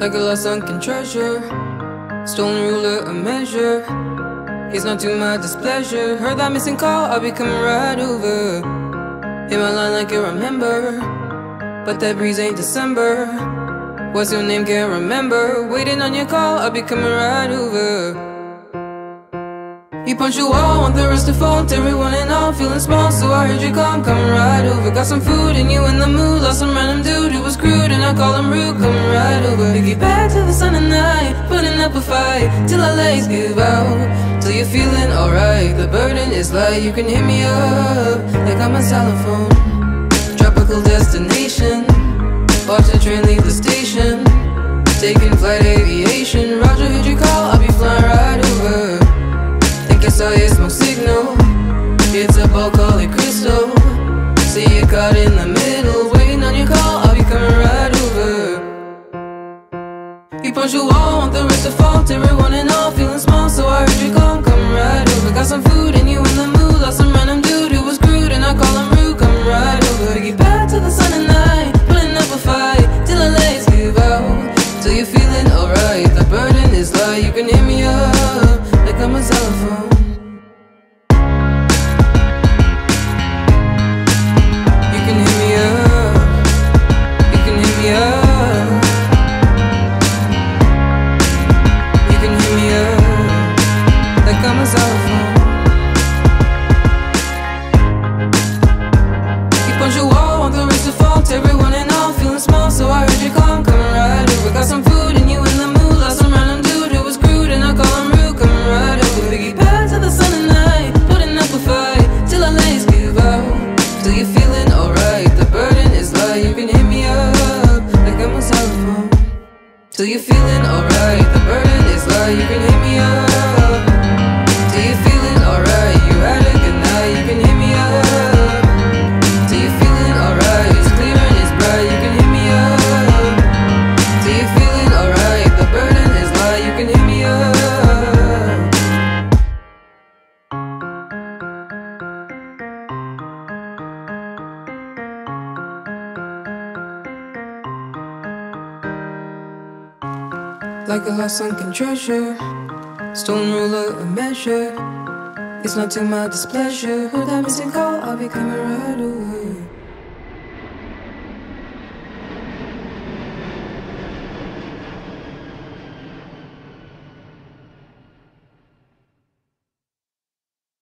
like a lost sunken treasure. Stolen ruler, a measure. It's not to my displeasure. Heard that missing call, I'll be coming right over. In my line like you remember. But that breeze ain't December. What's your name? Can't remember. Waiting on your call, I'll be coming right over. You punch a wall, want the rest to fall to everyone and all Feeling small, so I heard you come, coming right over. Got some food and you in the mood. Lost some random dude who was crude. And I call him rude, coming right over. Take you back to the sun and night. Putting up a fight. Till our legs give out. Till you're feeling alright. The burden is light, you can hit me up. Like I'm a telephone Tropical destination. Watch the train leave the station. Taking flight aviation saw your smoke signal It's a ball called crystal See you caught in the middle. Waiting on your call, I'll be coming right over. You punch a wall, want the rest to fall Everyone and all feeling small So I heard you call, coming right over. Got some food and you in the mood. Lost some random dude who was crude And I call him rude, coming right over Get back to the sun and night. Putting up a fight. Till the legs give out. Till you're feeling alright. The burden is light, you can hit me Till you're feeling alright. The burden is light, you can hit me up like a lost sunken treasure. Stone ruler, a measure. It's not to my displeasure. Heard that missing call, I'll be coming right over.